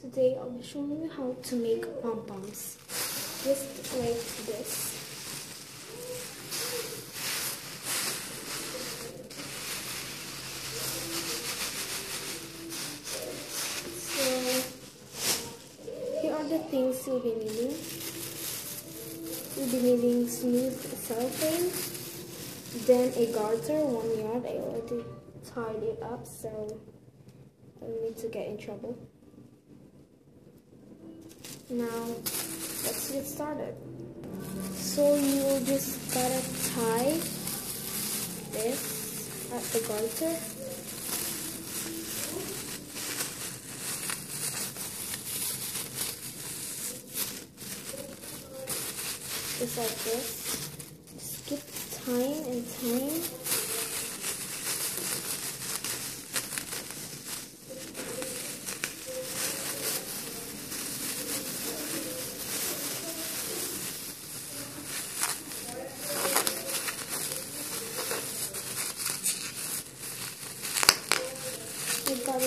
Today I'll be showing you how to make pom-poms. Just like this. So, here are the things you'll be needing. You'll be needing smooth cellophane, then a garter, one yard. I already tied it up, so I don't need to get in trouble. Now, let's get started. So you just gotta tie this at the garter. Just like this. Just keep tying and tying.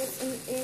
I got it in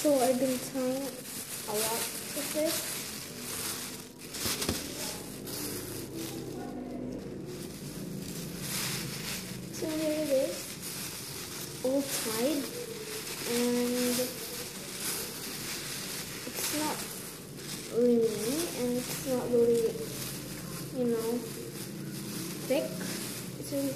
So I've been tying a lot of this. So here it is, all tied, and it's not really, and it's not really, you know, thick. It's really